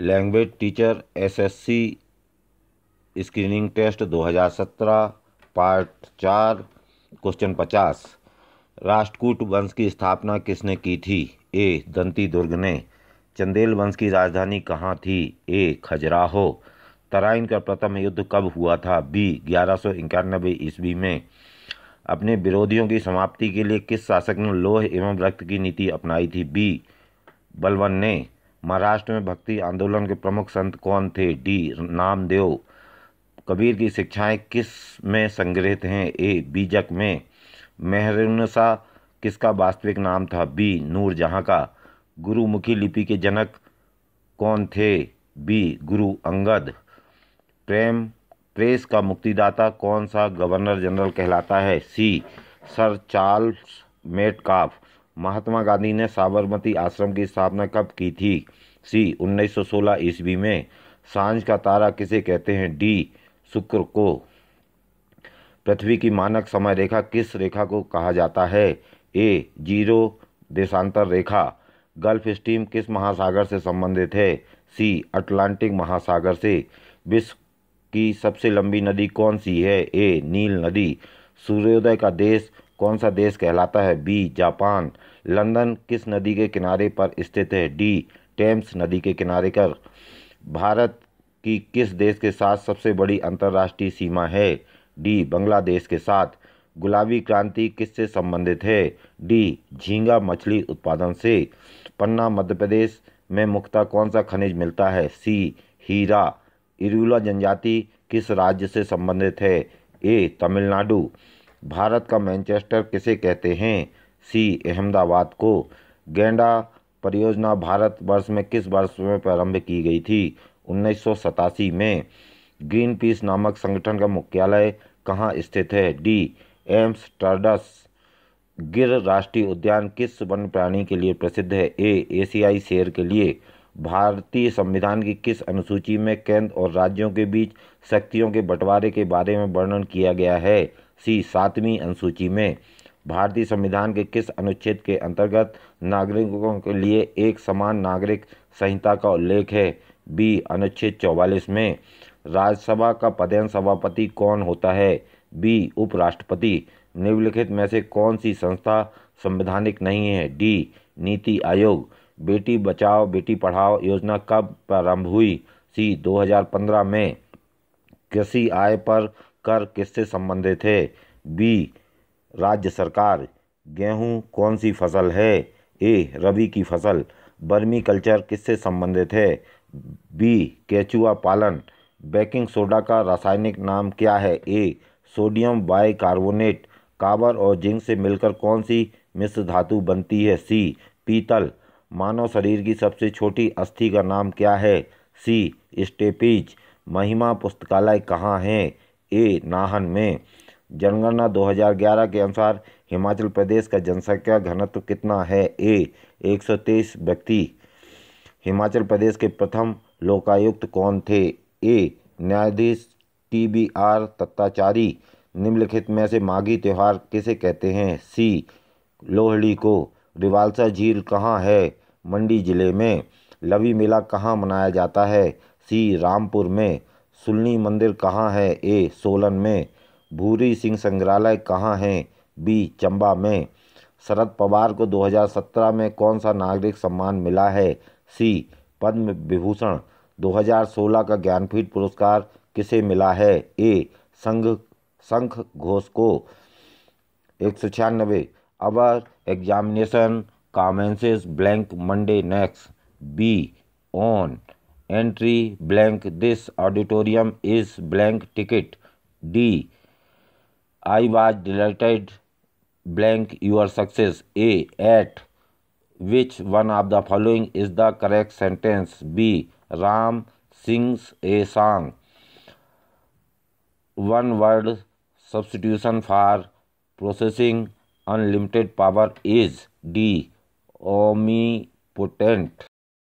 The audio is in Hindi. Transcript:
Language teacher SSC screening test 2017 part चार क्वेश्चन पचास। राष्ट्रकूट वंश की स्थापना किसने की थी? ए. दंती दुर्ग ने। चंदेल वंश की राजधानी कहाँ थी? ए. खजुराहो। तराइन का प्रथम युद्ध कब हुआ था? बी. ग्यारह सौ इक्यानबे ईस्वी में। अपने विरोधियों की समाप्ति के लिए किस शासक ने लोह एवं रक्त की नीति अपनाई थी? बी. बलवन ने। महाराष्ट्र में भक्ति आंदोलन के प्रमुख संत कौन थे? डी. नामदेव। कबीर की शिक्षाएँ किसमें संग्रहित हैं? ए. बीजक में। मेहरुनसा किसका वास्तविक नाम था? बी. नूरजहाँ का। गुरुमुखी लिपि के जनक कौन थे? बी. गुरु अंगद। प्रेम, प्रेस का मुक्तिदाता कौन सा गवर्नर जनरल कहलाता है? C. Sir Charles Metcalfe. Mahatma Gandhi ने साबरमती आश्रम की स्थापना कब की थी? सी 1916 ईस्वी में। साँझ का तारा किसे कहते हैं? डी, शुक्र को। पृथ्वी की मानक समय रेखा किस रेखा को कहा जाता है? ए, ज़ीरो, देशांतर रेखा। गल्फ स्टीम किस महासागर से संबंधित है? सी, अटलांटिक महासागर से। विश्व की सबसे लंबी नदी कौन सी है? ए, नील नदी। सूर्योदय का देश कौन सा देश कहलाता है? B, Japan. लंदन किस नदी के किनारे पर स्थित है? डी. टेम्स नदी के किनारे कर भारत की किस देश के साथ सबसे बड़ी अंतर्राष्ट्रीय सीमा है? डी. बांग्लादेश के साथ। गुलाबी क्रांति किससे संबंधित है? डी. झींगा मछली उत्पादन से। पन्ना मध्य प्रदेश में मुख्यतः कौन सा खनिज मिलता है? सी. हीरा। इरूला जनजाति किस राज्य से संबंधित है? ए. तमिलनाडु। भारत का मैनचेस्टर किसे कहते हैं? सी अहमदाबाद को गेंडा परियोजना भारत वर्ष में किस वर्ष में प्रारंभ की गई थी? उन्नीस सौ सतासी में ग्रीन पीस नामक संगठन का मुख्यालय कहाँ स्थित है? डी एम्स टर्डस गिर राष्ट्रीय उद्यान किस वन्य प्राणी के लिए प्रसिद्ध है? ए एशियाई शेर के लिए। भारतीय संविधान की किस अनुसूची में केंद्र और राज्यों के बीच शक्तियों के बंटवारे के बारे में वर्णन किया गया है? सी सातवीं अनुसूची में। भारतीय संविधान के किस अनुच्छेद के अंतर्गत नागरिकों के लिए एक समान नागरिक संहिता का उल्लेख है? बी, अनुच्छेद चौवालीस में राज्यसभा का पदेन सभापति कौन होता है? बी, उपराष्ट्रपति। निम्नलिखित में से कौन सी संस्था संवैधानिक नहीं है? डी, नीति आयोग। बेटी बचाओ, बेटी पढ़ाओ योजना कब प्रारंभ हुई? सी 2015 में कृषि आय पर कर किससे संबंधित है? बी राज्य सरकार, गेहूँ कौन सी फ़सल है? ए, रबी की फ़सल। बर्मी कल्चर किससे संबंधित है? बी, केचुआ पालन। बेकिंग सोडा का रासायनिक नाम क्या है? A, sodium bicarbonate. काबर और जिंक से मिलकर कौन सी मिश्र धातु बनती है? सी, पीतल। मानव शरीर की सबसे छोटी अस्थि का नाम क्या है? C, steppes. महिमा पुस्तकालय कहाँ है? ए, नाहन में। जनगणना 2011 के अनुसार हिमाचल प्रदेश का जनसंख्या घनत्व कितना है? ए 123 व्यक्ति। हिमाचल प्रदेश के प्रथम लोकायुक्त कौन थे? ए, न्यायाधीश टी बी आर तत्ताचारी निम्नलिखित में से माघी त्यौहार किसे कहते हैं? सी, लोहड़ी को। रिवालसा झील कहाँ है? मंडी ज़िले में। लवी मेला कहाँ मनाया जाता है? सी, रामपुर में। सुलनी मंदिर कहाँ है? ए, सोलन में। भूरी सिंह संग्रहालय कहाँ है? बी, चंबा में। शरद पवार को 2017 में कौन सा नागरिक सम्मान मिला है? सी पद्म विभूषण 2016 का ज्ञानपीठ पुरस्कार किसे मिला है? ए, संघ शंख घोष को। एक सौ छियानबे our examination commences blank Monday next B, on. entry blank this auditorium is blank ticket d i was delighted blank your success a at which one of the following is the correct sentence b ram sings a song one word substitution for processing unlimited power is d omnipotent